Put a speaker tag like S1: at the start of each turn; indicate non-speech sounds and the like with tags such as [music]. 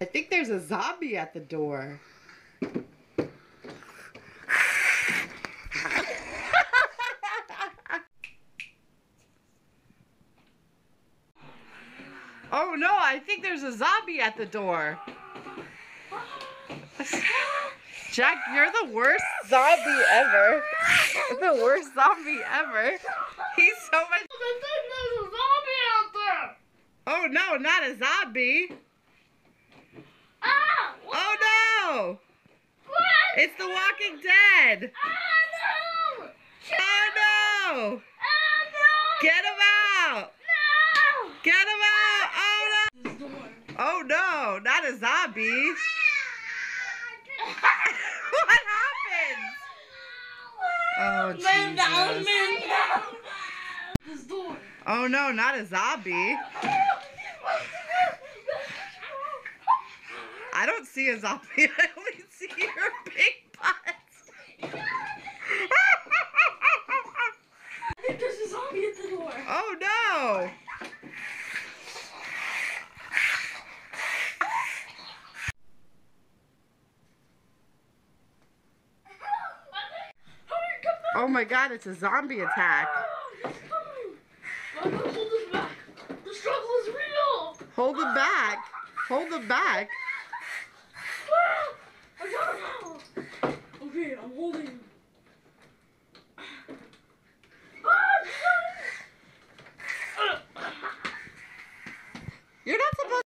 S1: I think there's a zombie at the door. oh no, I think there's a zombie at the door. Jack, you're the worst zombie ever. the worst zombie ever. He's so much.
S2: I think there's a zombie out there.
S1: Oh no, not a zombie.
S2: Ah!
S1: Oh no!
S2: What?
S1: It's The Walking Dead.
S2: Ah, no!
S1: Oh no!
S2: Ah, no!
S1: Get him out!
S2: No!
S1: Get him out! Oh no! Oh no, not a zombie. what happened? Oh Jesus.
S2: man down. This door.
S1: Oh no, not a zombie. [laughs] I don't see a zombie. [laughs] I only see your big butt.
S2: I think there's a zombie at the door.
S1: oh Oh my god, it's a zombie attack.
S2: Hold this back.
S1: Hold him back. Hold him back. You're not supposed